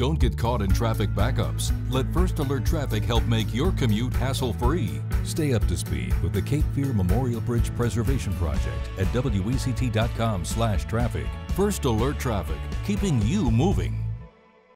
Don't get caught in traffic backups. Let First Alert Traffic help make your commute hassle-free. Stay up to speed with the Cape Fear Memorial Bridge Preservation Project at wect.com/traffic. First Alert Traffic, keeping you moving.